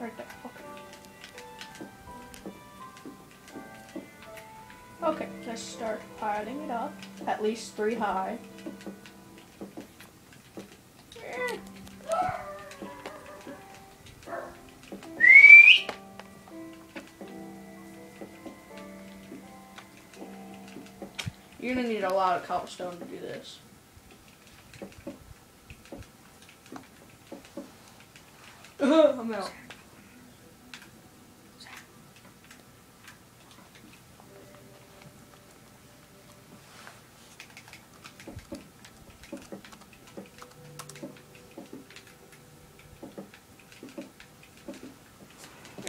Right there. Okay. Okay, let's start piling it up. At least three high. You're gonna need a lot of cobblestone to do this. I'm out.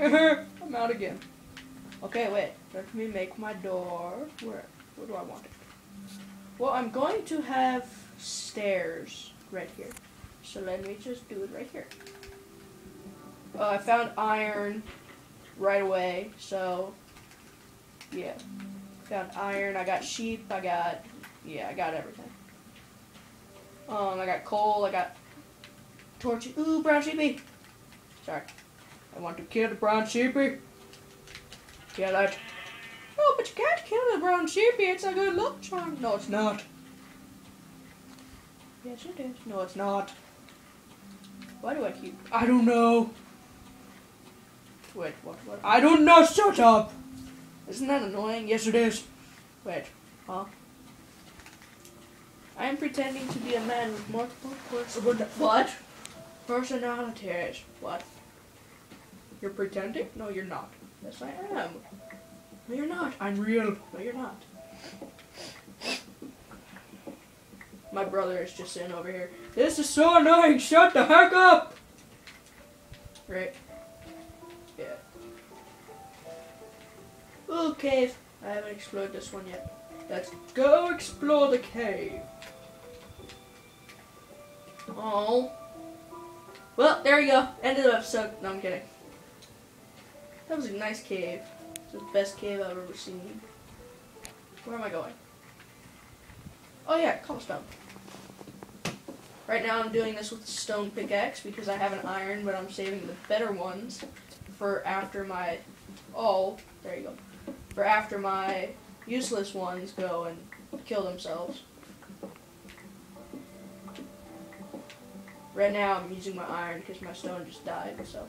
I'm out again. Okay, wait. Let me make my door. Where? Where do I want it? Well, I'm going to have stairs right here. So let me just do it right here. Uh, I found iron right away, so yeah. Found iron, I got sheep, I got, yeah, I got everything. Um, I got coal, I got torches. Ooh, brown sheepy! Sorry. I want to kill the brown sheepy. Kill it. Oh, but you can't kill the brown sheepy. It's a good luck charm. No, it's not. Yes, it is. No, it's not. Why do I keep... I don't know. Wait, what, what? I don't know. Shut up. Isn't that annoying? Yes, it is. Wait, huh? I am pretending to be a man with multiple pers- What? Personalities. What? You're pretending? No, you're not. Yes, I am. No, you're not. I'm real. No, you're not. My brother is just sitting over here. This is so annoying. Shut the heck up. Right. Yeah. Ooh, cave. I haven't explored this one yet. Let's go explore the cave. Oh. Well, there you go. End of the episode. No, I'm kidding. That was a nice cave. It's the best cave I've ever seen. Where am I going? Oh yeah, cobblestone. Right now I'm doing this with a stone pickaxe because I have an iron, but I'm saving the better ones for after my... Oh, there you go. For after my useless ones go and kill themselves. Right now I'm using my iron because my stone just died, so...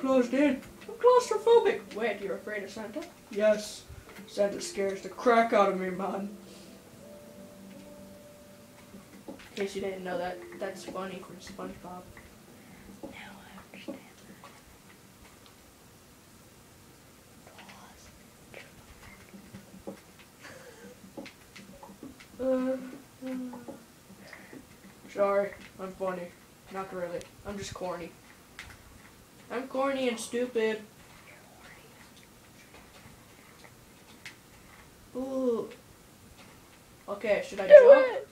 closed in. I'm claustrophobic. Wait, you're afraid of Santa? Yes. Santa scares the crack out of me, man. In case you didn't know that, that's funny from SpongeBob. Now I understand. Uh, uh, sorry, I'm funny. Not really. I'm just corny. I'm corny and stupid. Ooh. Okay, should I Do jump? it!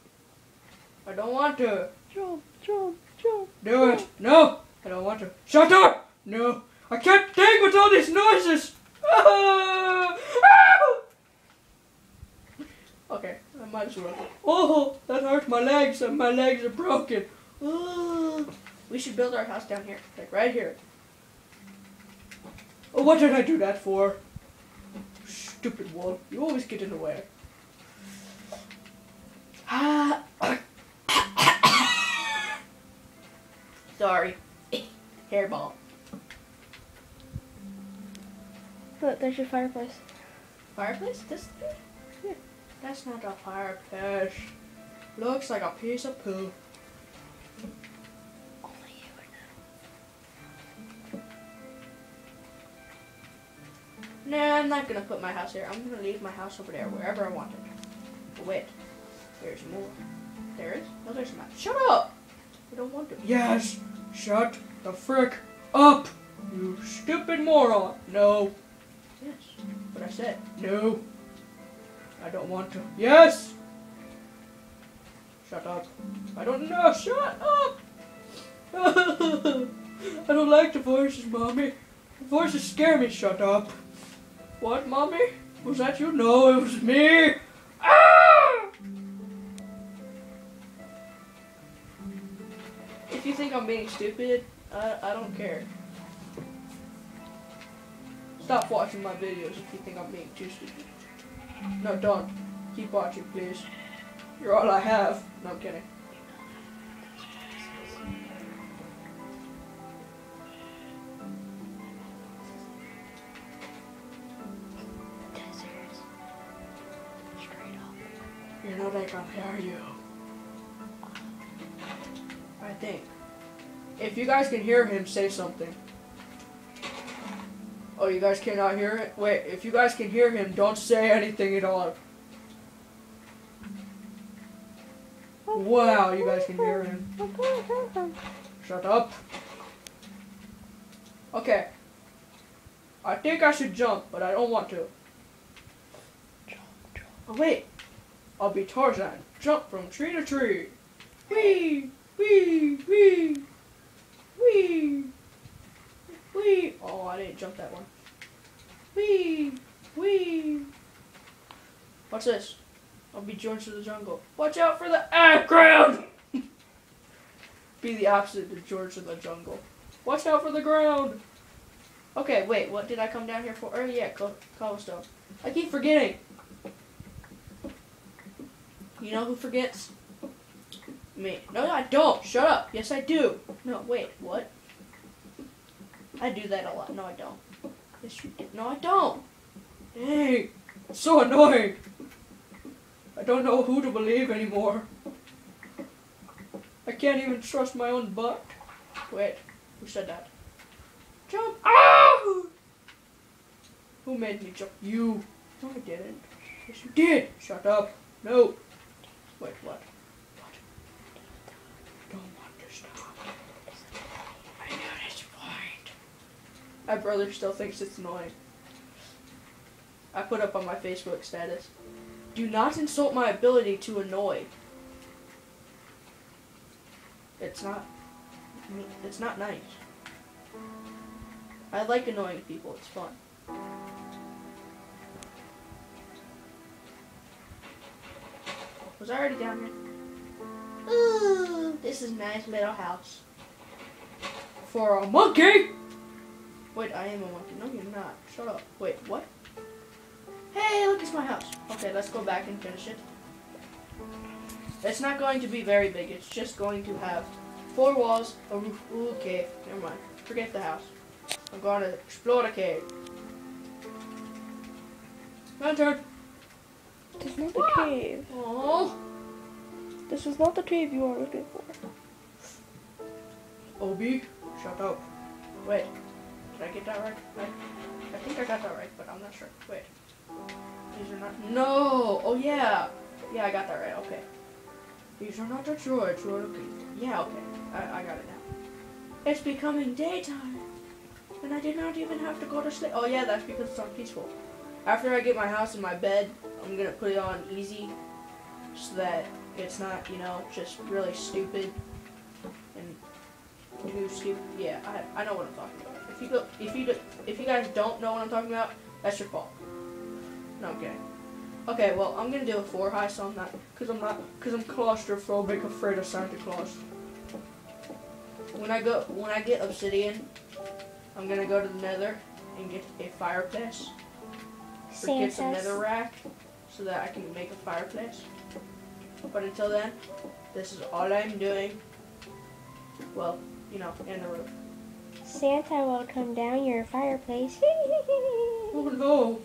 I don't want to. Jump, jump, jump. Do it. No, I don't want to. Shut up! No, I can't take with all these noises. Ah! Okay, I might as well. Oh, that hurt my legs, and my legs are broken. Oh, we should build our house down here, like right here. Oh, what did I do that for? Stupid wall. You always get in the way. Ah. Sorry. Hairball. Look, there's your fireplace. Fireplace? This? Yeah. That's not a fireplace. Looks like a piece of poo. Nah, I'm not gonna put my house here. I'm gonna leave my house over there, wherever I want it. But wait, there's more. There is? No, there's not. Shut up! I don't want to. Yes! Shut the frick up! You stupid moron! No. Yes, but I said no. I don't want to. Yes! Shut up. I don't know. Shut up! I don't like the voices, mommy. The voices scare me. Shut up. What, mommy? Was that you? No, it was me. Ah! If you think I'm being stupid, I, I don't care. Stop watching my videos if you think I'm being too stupid. No, don't. Keep watching, please. You're all I have. No, I'm kidding. Guys can hear him, say something. Oh, you guys cannot hear it? Wait, if you guys can hear him, don't say anything at all. Wow, you guys can hear him. Shut up. Okay. I think I should jump, but I don't want to. Oh, wait. I'll be Tarzan. Jump from tree to tree. Wee, wee, wee, wee. Oh, I didn't jump that one. Wee, wee. Watch this? I'll be George of the Jungle. Watch out for the ah, ground. be the opposite of George of the Jungle. Watch out for the ground. Okay, wait. What did I come down here for? Oh yeah, cobblestone. I keep forgetting. You know who forgets? Me. No, I don't. Shut up. Yes, I do. No, wait. What? I do that a lot. No, I don't. Yes, you did. No, I don't. Hey, so annoying. I don't know who to believe anymore. I can't even trust my own butt. Wait, who said that? Jump! Ah! Who made me jump? You. No, I didn't. Yes, you did. Shut up. No. Wait? What? Don't want to stop. I knew this point. My brother still thinks it's annoying. I put up on my Facebook status. Do not insult my ability to annoy. It's not. It's not nice. I like annoying people. It's fun. Was I already down here? Ooh, this is nice little house. For a monkey! Wait, I am a monkey. No, you're not. Shut up. Wait, what? Hey, look, it's my house. Okay, let's go back and finish it. It's not going to be very big. It's just going to have four walls, a roof. Ooh, cave. Never mind. Forget the house. I'm going to explore the cave. Turn. This is not the cave. Oh. This is not the cave you are looking for. Obi, shut up. Wait, did I get that right? right? I think I got that right, but I'm not sure. Wait. These are not. No! Oh, yeah! Yeah, I got that right. Okay. These are not the. You're. Yeah, okay. I, I got it now. It's becoming daytime. And I did not even have to go to sleep. Oh, yeah, that's because it's on peaceful. After I get my house and my bed, I'm gonna put it on easy so that it's not, you know, just really stupid and too stupid. Yeah, I, I know what I'm talking about. If you go, if you do, if you guys don't know what I'm talking about, that's your fault. No, I'm kidding. Okay, well, I'm gonna do a four high, so I'm not, cause I'm not, cause I'm claustrophobic, afraid of Santa Claus. When I go, when I get obsidian, I'm gonna go to the Nether and get a fireplace. Or get some nether rack so that I can make a fireplace. But until then, this is all I'm doing. Well, you know, in the roof. Santa will come down your fireplace. Oh no!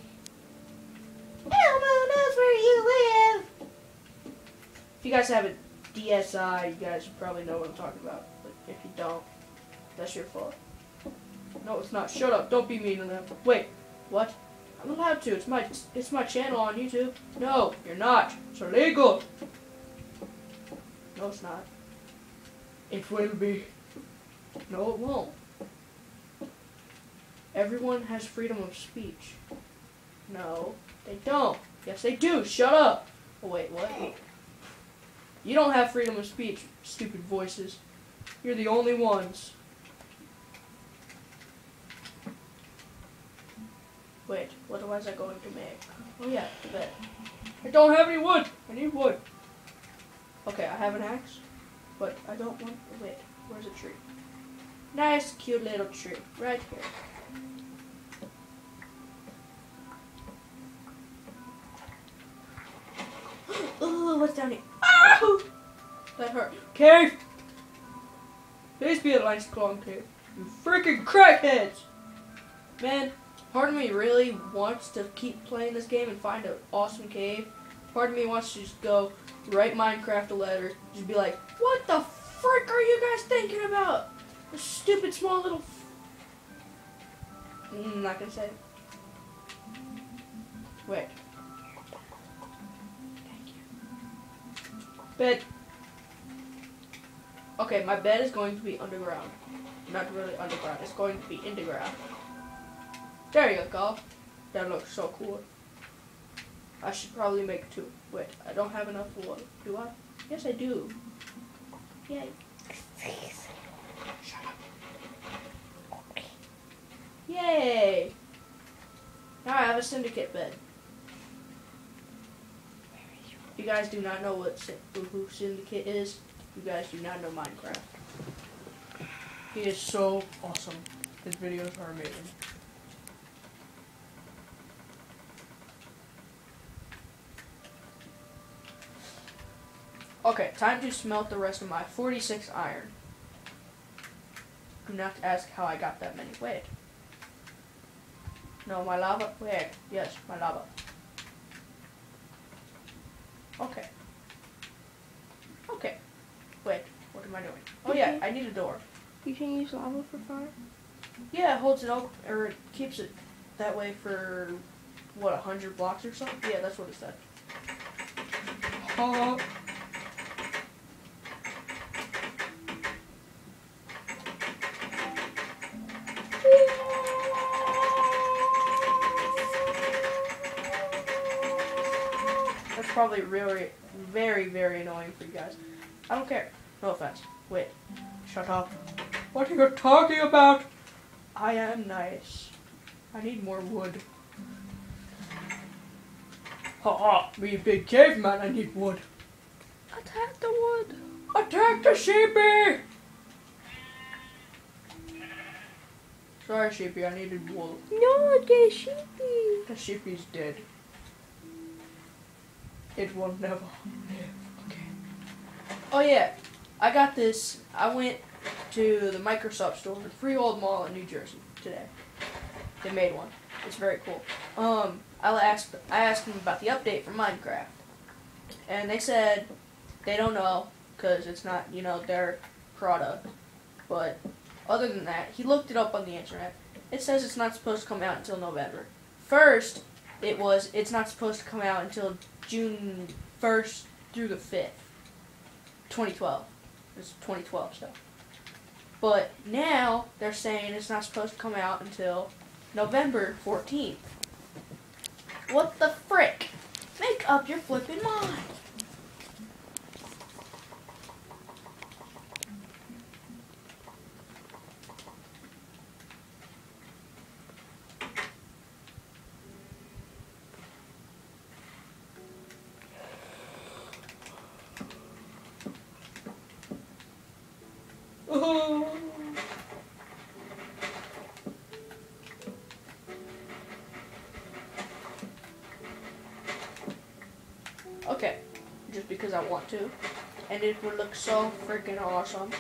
Elmo knows where you live! If you guys have a DSI, you guys probably know what I'm talking about. But if you don't, that's your fault. No, it's not. Shut up. Don't be mean to them. Wait. What? I'm allowed to. It's my it's my channel on YouTube. No, you're not. It's illegal. No, it's not. It will be. No, it won't. Everyone has freedom of speech. No, they don't. Yes, they do. Shut up. Oh, wait, what? You don't have freedom of speech, stupid voices. You're the only ones. Wait, what was I going to make? Oh yeah, the bed. I don't have any wood! I need wood. Okay, I have an axe, but I don't want... Wait, where's a tree? Nice, cute little tree, right here. That hurt. Cave! Please be a nice long cave. You freaking crackheads! Man, part of me really wants to keep playing this game and find an awesome cave. Part of me wants to just go write Minecraft a letter, just be like, what the frick are you guys thinking about? A stupid small little. Mm, not gonna say it. Wait. Thank you. Bed. Okay, my bed is going to be underground. Not really underground, it's going to be in the ground. There you go. That looks so cool. I should probably make two. Wait, I don't have enough wood. Do I? Yes, I do. Yay. Shut up. Yay! Now I have a syndicate bed. You guys do not know what Sy- who Syndicate is, you guys do not know Minecraft. He is so awesome. His videos are amazing. Okay, time to smelt the rest of my 46 iron. Do not ask how I got that many. Wait. No, my lava. Wait. Yes, my lava. Okay. Okay. Wait, what am I doing? Oh yeah, I need a door. You can use lava for fire. Yeah, it holds it open, or it keeps it that way for, what, a hundred blocks or something? Yeah, that's what it said. Oh. That's probably really, very, very annoying for you guys. I don't care. No offense. Wait. Shut up. What are you talking about? I am nice. I need more wood. Ha ha, me big caveman, I need wood. Attack the wood. Attack the sheepy! Sorry, sheepy, I needed wool. No, the sheepy. The sheepy's dead. It will never live again. Oh yeah, I got this. I went to the Microsoft store in Freehold Mall in New Jersey today. They made one. It's very cool. Um, I asked I asked them about the update for Minecraft, and they said they don't know because it's not you know their product. But other than that, he looked it up on the internet. It says it's not supposed to come out until November. First, it was it's not supposed to come out until June first through the fifth, 2012. It's 2012 stuff. But now they're saying it's not supposed to come out until November 14th. What the frick? Make up your flippin' mind. Because I want to. And it would look so freaking awesome